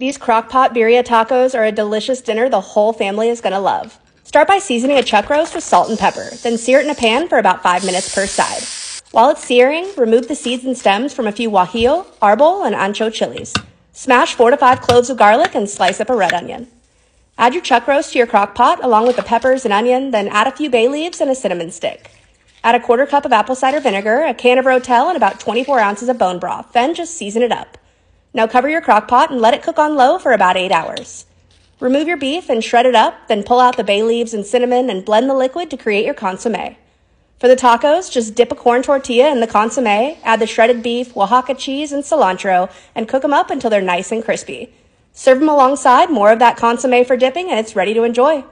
These crockpot birria tacos are a delicious dinner the whole family is going to love. Start by seasoning a chuck roast with salt and pepper, then sear it in a pan for about five minutes per side. While it's searing, remove the seeds and stems from a few guajillo, arbol, and ancho chilies. Smash four to five cloves of garlic and slice up a red onion. Add your chuck roast to your crock pot along with the peppers and onion, then add a few bay leaves and a cinnamon stick. Add a quarter cup of apple cider vinegar, a can of Rotel, and about 24 ounces of bone broth. Then just season it up. Now cover your crock pot and let it cook on low for about eight hours. Remove your beef and shred it up, then pull out the bay leaves and cinnamon and blend the liquid to create your consomme. For the tacos, just dip a corn tortilla in the consomme, add the shredded beef, Oaxaca cheese, and cilantro, and cook them up until they're nice and crispy. Serve them alongside more of that consomme for dipping, and it's ready to enjoy.